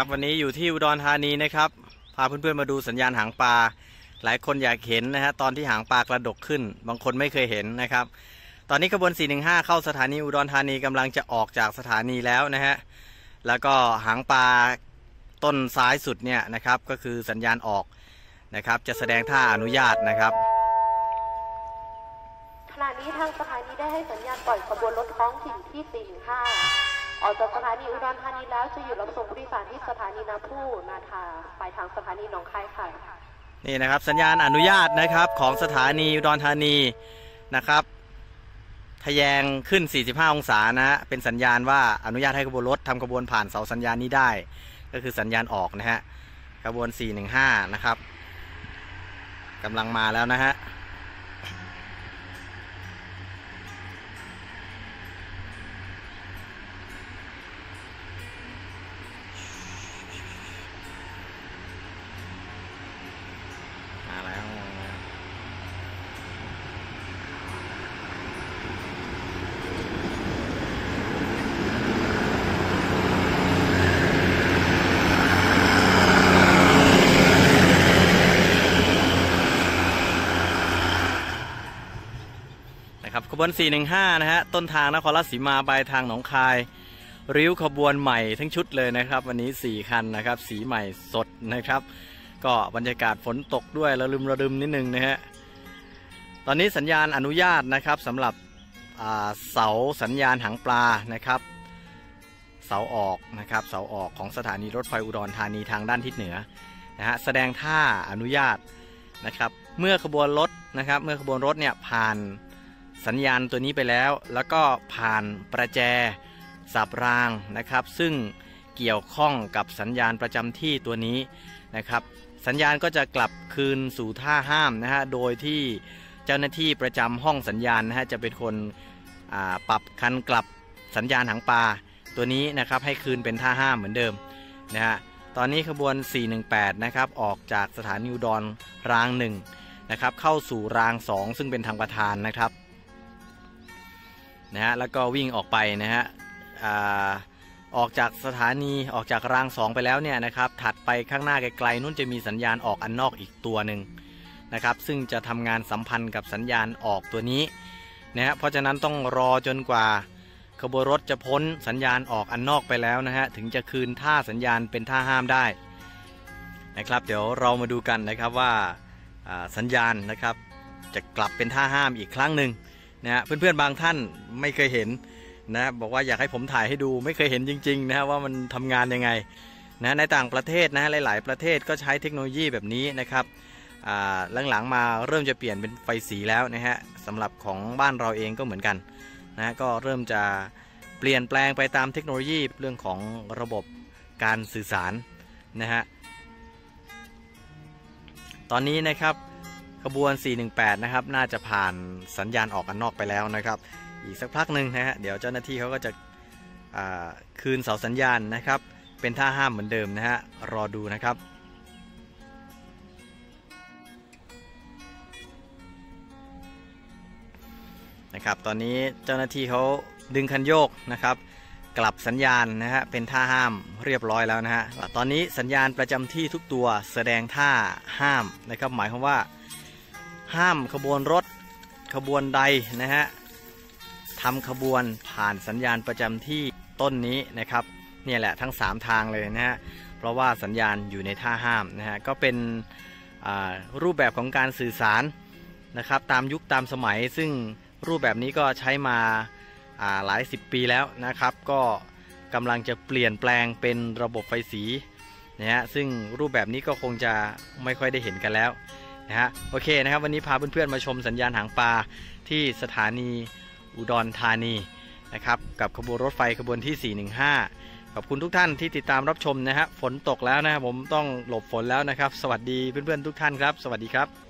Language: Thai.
ครับวันนี้อยู่ที่อุดรธานีนะครับ พาเพื่อนๆมาดูสัญญาณหางปลา หลายคนอยากเห็นนะฮะตอนที่หางปลากระดกขึ้น บางคนไม่เคยเห็นนะครับ ตอนนี้ขบวน 415 เข้าสถานีอุดรธานีกำลังจะออกจากสถานีแล้วนะฮะแล้วก็หางปลาต้นซ้ายสุดเนี่ยนะครับก็คือสัญญาณออกนะครับ จะแสดงท่าอนุญาตนะครับขณะนี้ทางสถานีได้ให้สัญญาณปล่อยขบวนรถท้องถิ่นที่ 415 ออกจากสถานีอุดรธานีแล้วจะหยุดรับส่งผู้โดยสารที่สถานีน้ำพุนาทาไปทางสถานีหนองคายค่ะ นี่นะครับสัญญาณอนุญาตนะครับของสถานีอุดรธานีนะครับทะแยงขึ้น 45 องศานะฮะเป็นสัญญาณว่าอนุญาตให้ขบวนรถทำขบวนผ่านเสาสัญญาณนี้ได้ ก็คือสัญญาณออกนะฮะขบวน 415 นะครับกำลังมาแล้วนะฮะ มาแล้วมาแล้ว นะครั บขบวน 415 นะฮะ ต้นทางนครราชสีมาปลายทางหนองคาย ริ้วขบวนใหม่ทั้งชุดเลยนะครับ วันนี้ 4 คันนะครับ สีใหม่สดนะครับ ก็บรรยากาศฝนตกด้วยระลึมระดึมนิดนึงนะฮะ ตอนนี้สัญญาณอนุญาตนะครับสำหรับเสาสัญญาณหางปลานะครับ เสาออกนะครับ เสาออกของสถานีรถไฟอุดรธานีทางด้านทิศเหนือนะฮะแสดงท่าอนุญาตนะครับ เมื่อขบวนรถนะครับ เมื่อขบวนรถเนี่ยผ่าน สัญญาณตัวนี้ไปแล้ว แล้วก็ผ่านประแจสับรางนะครับ ซึ่งเกี่ยวข้องกับสัญญาณประจำที่ตัวนี้นะครับ สัญญาณก็จะกลับคืนสู่ท่าห้ามนะฮะโดยที่เจ้าหน้าที่ประจำห้องสัญญาณนะฮะจะเป็นคนปรับคันกลับสัญญาณหางปลาตัวนี้นะครับให้คืนเป็นท่าห้ามเหมือนเดิมนะฮะตอนนี้ขบวน 418 นะครับออกจากสถานีอุดรรางหนึ่งนะครับเข้าสู่ราง 2 ซึ่งเป็นทางประธานนะครับ นะฮะแล้วก็วิ่งออกไปนะฮะออกจากสถานีออกจากราง2ไปแล้วเนี่ยนะครับถัดไปข้างหน้าไกลๆนู่นจะมีสัญญาณออกอันนอกอีกตัวหนึ่งนะครับซึ่งจะทำงานสัมพันธ์กับสัญญาณออกตัวนี้นะฮะเพราะฉะนั้นต้องรอจนกว่าขบวนรถจะพ้นสัญญาณออกอันนอกไปแล้วนะฮะถึงจะคืนท่าสัญญาณเป็นท่าห้ามได้นะครับเดี๋ยวเรามาดูกันนะครับว่าสัญญาณนะครับจะกลับเป็นท่าห้ามอีกครั้งหนึ่ง นะฮะเพื่อนๆบางท่านไม่เคยเห็นนะบอกว่าอยากให้ผมถ่ายให้ดูไม่เคยเห็นจริงๆนะว่ามันทำงานยังไงนะในต่างประเทศนะหลาย ๆ ประเทศก็ใช้เทคโนโลยีแบบนี้นะครับหลังๆมาเริ่มจะเปลี่ยนเป็นไฟสีแล้วนะฮะสำหรับของบ้านเราเองก็เหมือนกันนะก็เริ่มจะเปลี่ยนแปลงไปตามเทคโนโลยีเรื่องของระบบการสื่อสารนะฮะตอนนี้นะครับ ขบวน 418 นะครับ น่าจะผ่านสัญญาณออกอันนอกไปแล้วนะครับ อีกสักพักหนึ่งนะฮะ เดี๋ยวเจ้าหน้าที่เขาก็จะคืนเสาสัญญาณนะครับ เป็นท่าห้ามเหมือนเดิมนะฮะ รอดูนะครับนะครับ ตอนนี้เจ้าหน้าที่เขาดึงคันโยกนะครับ กลับสัญญาณนะฮะ เป็นท่าห้ามเรียบร้อยแล้วนะฮะ ตอนนี้สัญญาณประจำที่ทุกตัวแสดงท่าห้ามนะครับ หมายความว่า ห้ามขบวนรถขบวนใดนะฮะทำขบวนผ่านสัญญาณประจำที่ต้นนี้นะครับเนี่ยแหละทั้ง 3 ทางเลยนะฮะเพราะว่าสัญญาณอยู่ในท่าห้ามนะฮะก็เป็นรูปแบบของการสื่อสารนะครับตามยุคตามสมัย ซึ่งรูปแบบนี้ก็ใช้มาาหลายสิบปีแล้วนะครับ ก็กำลังจะเปลี่ยนแปลงเป็นระบบไฟสีนะฮะซึ่งรูปแบบนี้ก็คงจะไม่ค่อยได้เห็นกันแล้ว นะฮะโอเคนะครับวันนี้พาเพื่อนๆมาชมสัญญาณหางปลาที่สถานีอุดรธานีนะครับกับขบวนรถไฟขบวนที่ 415 ขอบคุณทุกท่านที่ติดตามรับชมนะฮะฝนตกแล้วนะครับผมต้องหลบฝนแล้วนะครับ สวัสดีเพื่อนๆทุกท่านครับ สวัสดีครับ